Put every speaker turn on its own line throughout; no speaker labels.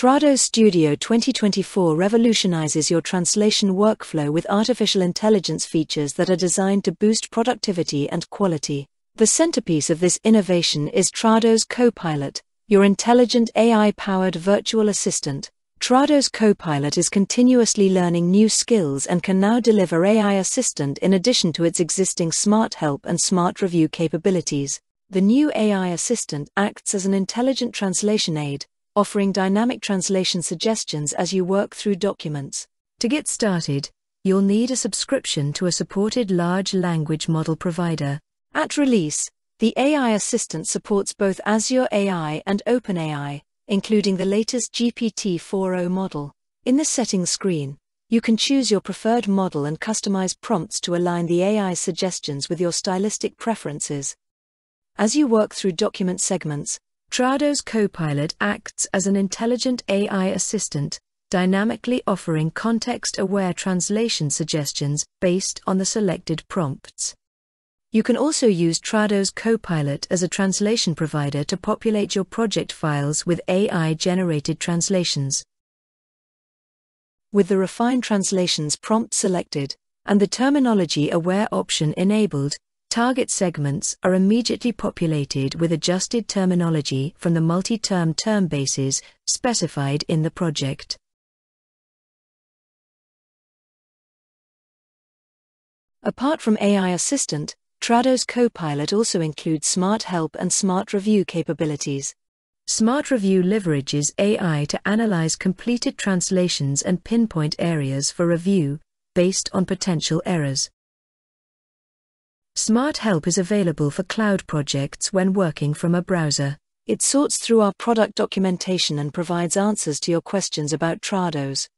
Trados Studio 2024 revolutionizes your translation workflow with artificial intelligence features that are designed to boost productivity and quality. The centerpiece of this innovation is Trados Copilot, your intelligent AI powered virtual assistant. Trados Copilot is continuously learning new skills and can now deliver AI assistant in addition to its existing Smart Help and Smart Review capabilities. The new AI assistant acts as an intelligent translation aid, offering dynamic translation suggestions as you work through documents. To get started, you'll need a subscription to a supported large language model provider. At release, the AI assistant supports both Azure AI and OpenAI, including the latest GPT-4o model. In the settings screen, you can choose your preferred model and customize prompts to align the AI suggestions with your stylistic preferences. As you work through document segments, Trados Copilot acts as an intelligent AI assistant, dynamically offering context aware translation suggestions based on the selected prompts. You can also use Trados Copilot as a translation provider to populate your project files with AI generated translations. With the refined translations prompt selected and the terminology aware option enabled, Target segments are immediately populated with adjusted terminology from the MultiTerm term bases specified in the project. Apart from AI Assistant, Trados Copilot also includes Smart Help and Smart Review capabilities. Smart Review leverages AI to analyze completed translations and pinpoint areas for review based on potential errors. Smart Help is available for cloud projects when working from a browser. It sorts through our product documentation and provides answers to your questions about Trados.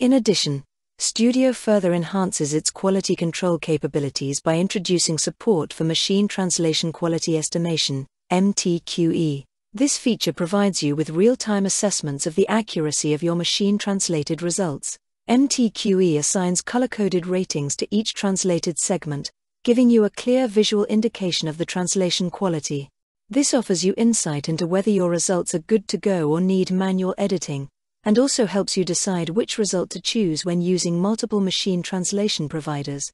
In addition, Studio further enhances its quality control capabilities by introducing support for machine translation quality estimation, MTQE. This feature provides you with real time assessments of the accuracy of your machine translated results. MTQE assigns color-coded ratings to each translated segment, giving you a clear visual indication of the translation quality. This offers you insight into whether your results are good to go or need manual editing, and also helps you decide which result to choose when using multiple machine translation providers.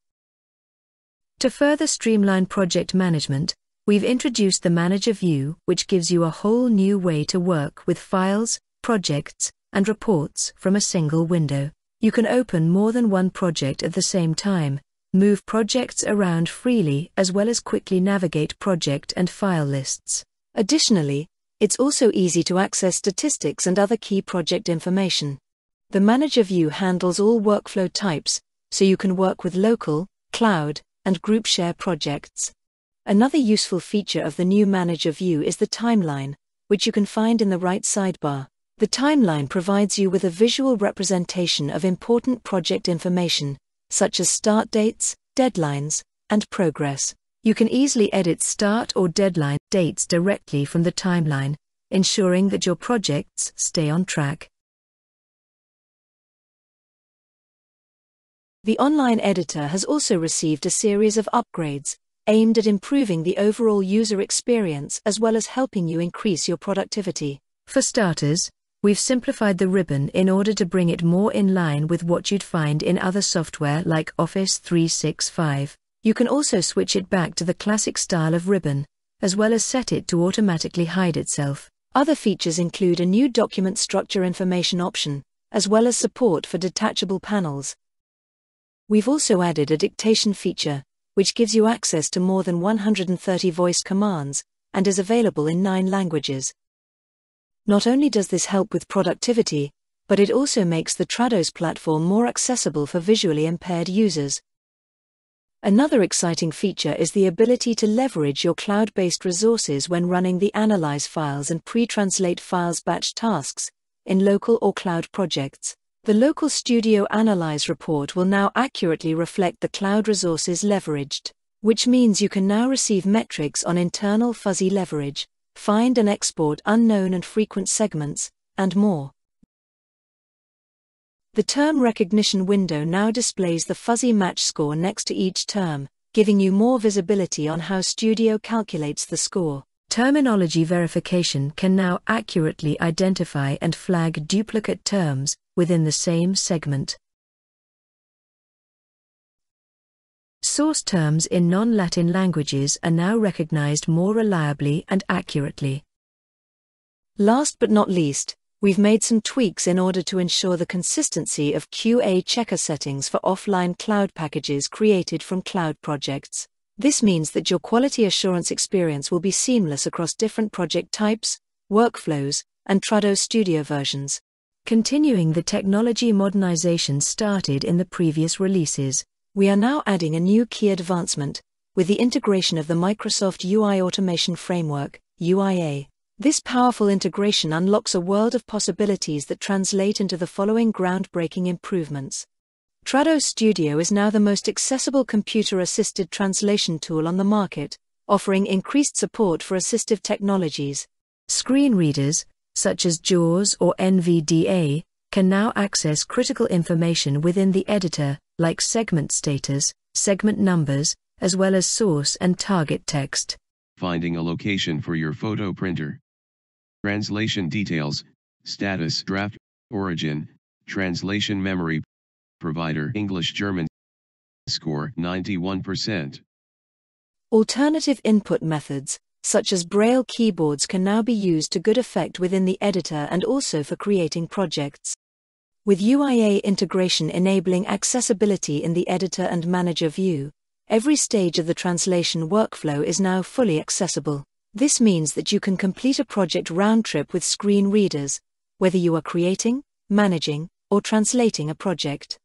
To further streamline project management, we've introduced the Manager view, which gives you a whole new way to work with files, projects, and reports from a single window. You can open more than one project at the same time, move projects around freely as well as quickly navigate project and file lists. Additionally, it's also easy to access statistics and other key project information. The Manager view handles all workflow types, so you can work with local, cloud, and GroupShare projects. Another useful feature of the new Manager view is the timeline, which you can find in the right sidebar. The timeline provides you with a visual representation of important project information, such as start dates, deadlines, and progress. You can easily edit start or deadline dates directly from the timeline, ensuring that your projects stay on track. The online editor has also received a series of upgrades aimed at improving the overall user experience as well as helping you increase your productivity. For starters, We've simplified the ribbon in order to bring it more in line with what you'd find in other software like Office 365. You can also switch it back to the classic style of ribbon, as well as set it to automatically hide itself. Other features include a new document structure information option, as well as support for detachable panels. We've also added a dictation feature, which gives you access to more than 130 voice commands, and is available in nine languages. Not only does this help with productivity, but it also makes the Trados platform more accessible for visually impaired users. Another exciting feature is the ability to leverage your cloud based resources when running the Analyze files and pre translate files batch tasks in local or cloud projects. The local Studio Analyze report will now accurately reflect the cloud resources leveraged, which means you can now receive metrics on internal fuzzy leverage find and export unknown and frequent segments, and more. The term recognition window now displays the fuzzy match score next to each term, giving you more visibility on how Studio calculates the score. Terminology verification can now accurately identify and flag duplicate terms within the same segment. Source terms in non Latin languages are now recognized more reliably and accurately. Last but not least, we've made some tweaks in order to ensure the consistency of QA checker settings for offline cloud packages created from cloud projects. This means that your quality assurance experience will be seamless across different project types, workflows, and Trados Studio versions. Continuing the technology modernization started in the previous releases, we are now adding a new key advancement with the integration of the Microsoft UI Automation Framework, UIA. This powerful integration unlocks a world of possibilities that translate into the following groundbreaking improvements. Trados Studio is now the most accessible computer assisted translation tool on the market, offering increased support for assistive technologies. Screen readers, such as JAWS or NVDA, can now access critical information within the editor, like segment status, segment numbers, as well as source and target text.
Finding a location for your photo printer. Translation details, status draft, origin, translation memory, Provider English German. Score 91%.
Alternative input methods, such as Braille keyboards, can now be used to good effect within the editor and also for creating projects. With UIA integration enabling accessibility in the editor and manager view, every stage of the translation workflow is now fully accessible. This means that you can complete a project round trip with screen readers, whether you are creating, managing, or translating a project.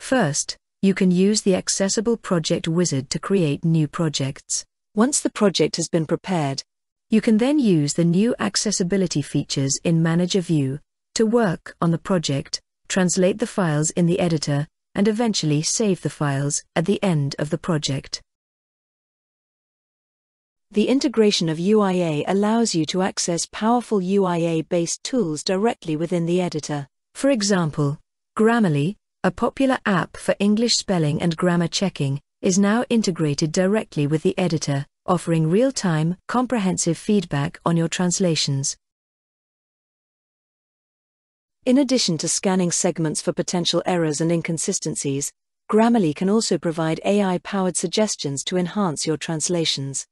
First, you can use the Accessible Project Wizard to create new projects. Once the project has been prepared, you can then use the new accessibility features in Manager View to work on the project, translate the files in the editor, and eventually save the files at the end of the project. The integration of UIA allows you to access powerful UIA based tools directly within the editor. For example, Grammarly, a popular app for English spelling and grammar checking, is now integrated directly with the editor, offering real time, comprehensive feedback on your translations. In addition to scanning segments for potential errors and inconsistencies, Grammarly can also provide AI powered suggestions to enhance your translations.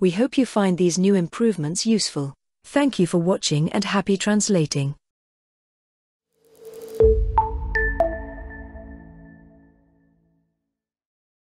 We hope you find these new improvements useful. Thank you for watching and happy translating.